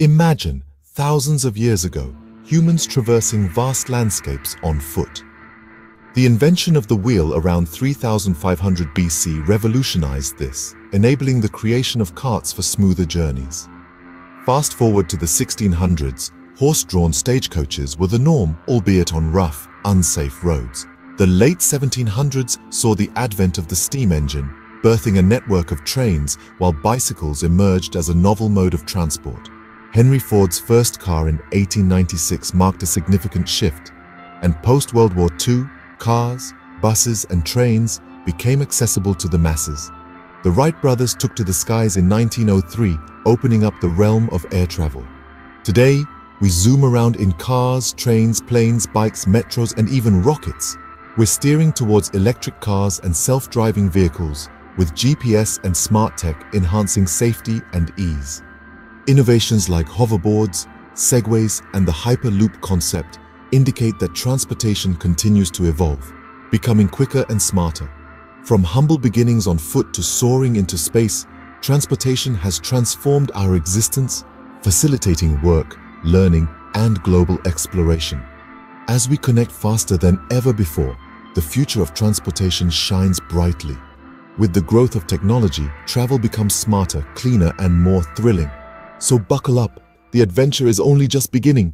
Imagine, thousands of years ago, humans traversing vast landscapes on foot. The invention of the wheel around 3500 BC revolutionized this, enabling the creation of carts for smoother journeys. Fast forward to the 1600s, horse-drawn stagecoaches were the norm, albeit on rough, unsafe roads. The late 1700s saw the advent of the steam engine, birthing a network of trains while bicycles emerged as a novel mode of transport. Henry Ford's first car in 1896 marked a significant shift, and post-World War II, cars, buses and trains became accessible to the masses. The Wright brothers took to the skies in 1903, opening up the realm of air travel. Today, we zoom around in cars, trains, planes, bikes, metros, and even rockets. We're steering towards electric cars and self-driving vehicles, with GPS and smart tech enhancing safety and ease. Innovations like hoverboards, segways, and the Hyperloop concept indicate that transportation continues to evolve, becoming quicker and smarter. From humble beginnings on foot to soaring into space, transportation has transformed our existence, facilitating work, learning, and global exploration. As we connect faster than ever before, the future of transportation shines brightly. With the growth of technology, travel becomes smarter, cleaner, and more thrilling. So buckle up, the adventure is only just beginning.